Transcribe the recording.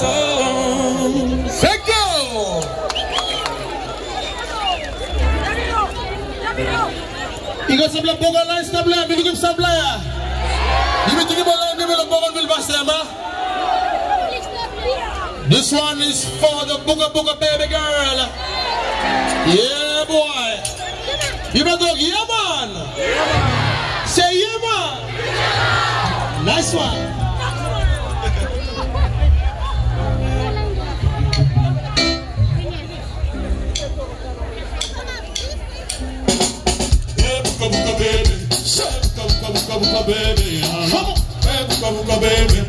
corazón. You got some line, give some. You line, a bogan will pass them, This one is for the booga booga baby girl. Yeah, boy. You better go, yeah, man. Say, yeah, man. Nice one. Buka buka baby. Come on. Hey, buka buka. Baby,